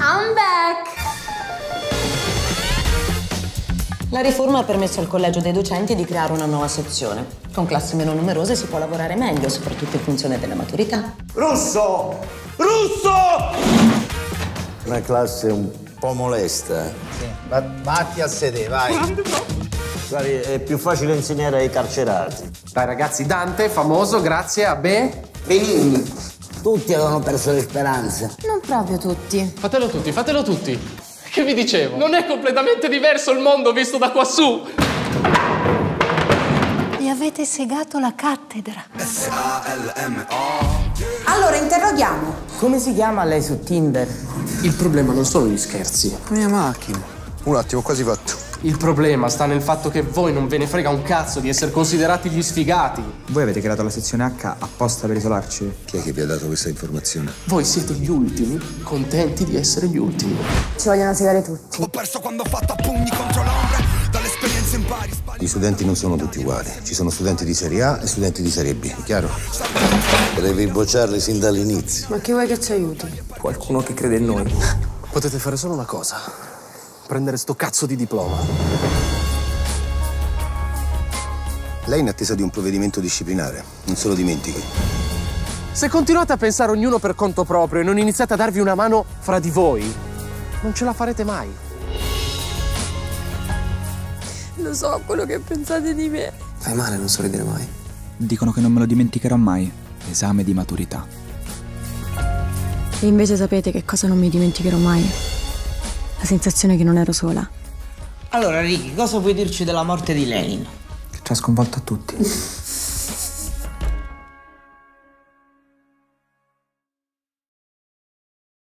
I'm back! La riforma ha permesso al collegio dei docenti di creare una nuova sezione. Con classi meno numerose si può lavorare meglio, soprattutto in funzione della maturità. Russo! Russo! Una classe un po' molesta. Sì. Va, vatti a sedere, vai. Guardi, è più facile insegnare ai carcerati. Dai ragazzi, Dante, famoso, grazie a Be... Benigni. Tutti avevano perso le speranze. Non proprio tutti. Fatelo tutti, fatelo tutti. Che vi dicevo? Non è completamente diverso il mondo visto da quassù. Gli avete segato la cattedra. Allora, interroghiamo. Come si chiama lei su Tinder? Il problema non sono gli scherzi. La mia macchina. Un attimo, quasi fatto. Il problema sta nel fatto che voi non ve ne frega un cazzo di essere considerati gli sfigati. Voi avete creato la sezione H apposta per isolarci? Chi è che vi ha dato questa informazione? Voi siete gli ultimi, contenti di essere gli ultimi. Ci vogliono segare tutti. Ho perso quando ho fatto a pugni contro l'ombra. Dall'esperienza impari. Gli studenti non sono tutti uguali. Ci sono studenti di serie A e studenti di serie B, chiaro? Devi bocciarli sin dall'inizio. Ma chi vuoi che ci aiuti? Qualcuno che crede in noi. Potete fare solo una cosa. Prendere sto cazzo di diploma. Lei è in attesa di un provvedimento disciplinare. Non se lo dimentichi. Se continuate a pensare ognuno per conto proprio e non iniziate a darvi una mano fra di voi, non ce la farete mai. Lo so quello che pensate di me. Fai male non sorridere mai. Dicono che non me lo dimenticherò mai. Esame di maturità. E invece sapete che cosa non mi dimenticherò mai? La sensazione che non ero sola. Allora, Ricky, cosa puoi dirci della morte di Lenin? Che ci ha sconvolto a tutti.